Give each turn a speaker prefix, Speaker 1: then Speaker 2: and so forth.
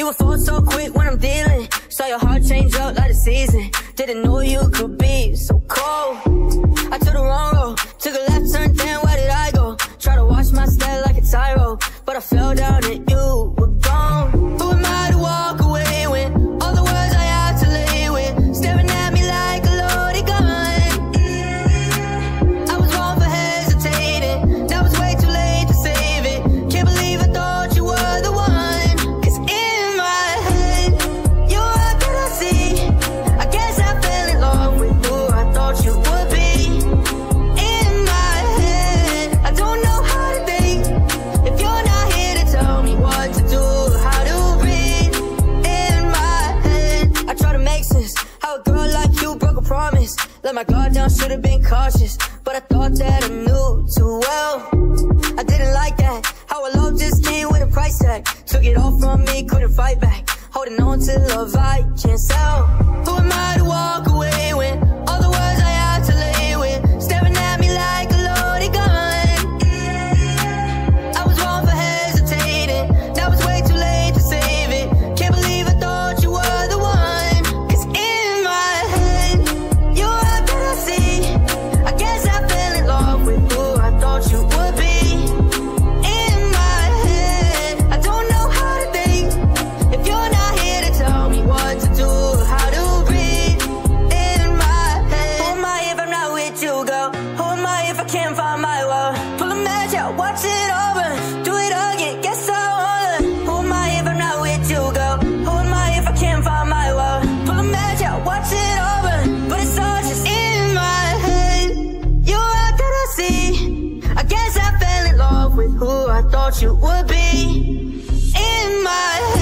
Speaker 1: You were fall so quick when I'm dealing. Saw your heart change up like the season. Didn't know you could be so cold. I took the wrong road, took a left turn, then where did I go? Try to watch my step like a tyro, but I fell down it. Let my guard down, should've been cautious, but I thought that I knew too well. I didn't like that, how a love just came with a price tag. Took it all from me, couldn't fight back, holding on to love I can't sell. I thought you would be in my head